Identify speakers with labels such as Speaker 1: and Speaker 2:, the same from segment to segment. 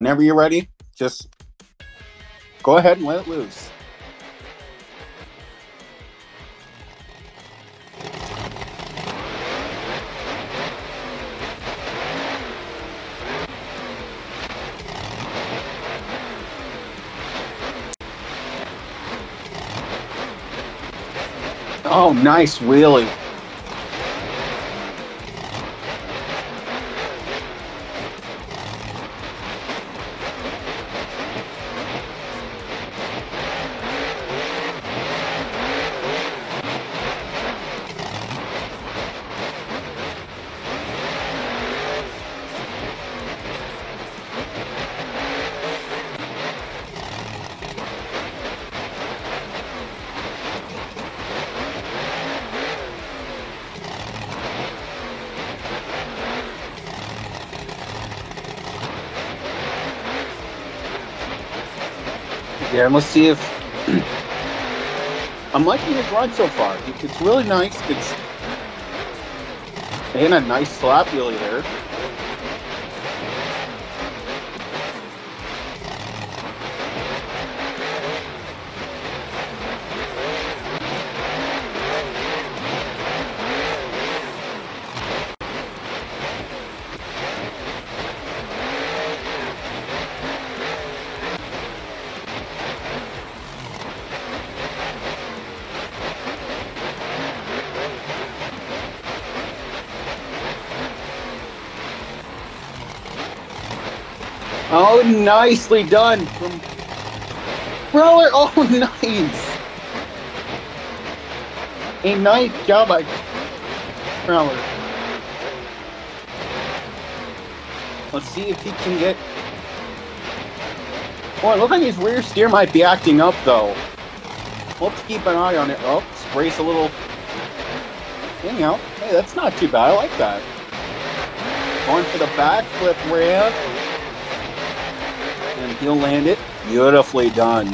Speaker 1: Whenever you're ready, just go ahead and let it loose. Oh, nice wheelie. Yeah, and let's see if I'm liking his ride so far. It's really nice. It's and a nice slap wheelie there. Oh, nicely done from Roller. Oh, nice. A nice job by Prowler. Let's see if he can get. Oh, it looks like his rear steer might be acting up, though. To keep an eye on it. Oh, sprays a little thing out. Hey, that's not too bad. I like that. Going for the backflip ramp he'll land it. Beautifully done.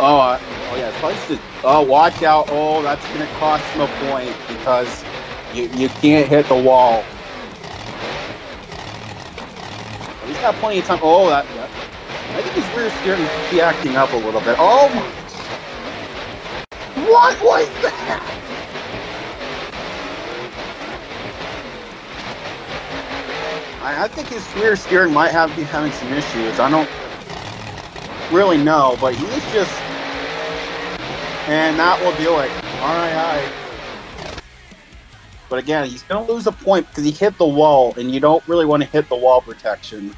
Speaker 1: Oh, uh, oh yeah, to. Oh, watch out! Oh, that's gonna cost him a point because you you can't hit the wall. He's got plenty of time. Oh, that. I think his rear steering be acting up a little bit. Oh my! What was that? I, I think his rear steering might have be having some issues. I don't really know, but he's just, and that will do it. RII. But again, he's going to lose a point because he hit the wall, and you don't really want to hit the wall protection.